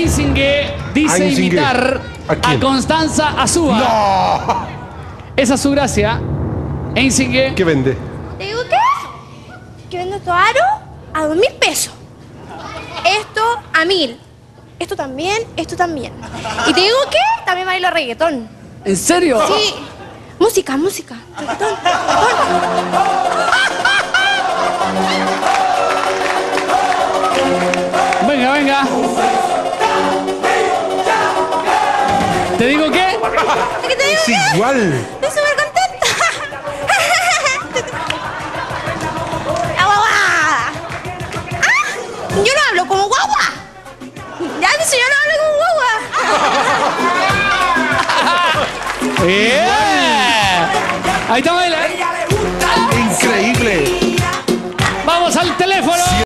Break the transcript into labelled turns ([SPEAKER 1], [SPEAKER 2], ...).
[SPEAKER 1] Einsingue dice
[SPEAKER 2] Einsingue.
[SPEAKER 1] imitar
[SPEAKER 2] ¿A?
[SPEAKER 1] Constanza Azúa.
[SPEAKER 2] ¡No!
[SPEAKER 1] Esa es su gracia. Einsingue.
[SPEAKER 2] ¿Qué vende?
[SPEAKER 3] ¿Te digo qué? Que vendo estos aros a dos mil pesos. Esto a mil. Esto también, esto también. Y te digo que también bailo reggaetón.
[SPEAKER 1] ¿En serio?
[SPEAKER 3] Sí. Música, música. Reggaetón,
[SPEAKER 1] ¿Te digo qué?
[SPEAKER 3] ¿Qué te digo
[SPEAKER 2] Es
[SPEAKER 3] qué?
[SPEAKER 2] igual.
[SPEAKER 3] Estoy súper contenta. ¡La guagua! ¡Ah! Yo no hablo como guagua. Ya, si yo no hablo como guagua.
[SPEAKER 1] ¡Bien! Ahí está bailando.
[SPEAKER 2] Increíble.
[SPEAKER 1] Vamos al teléfono.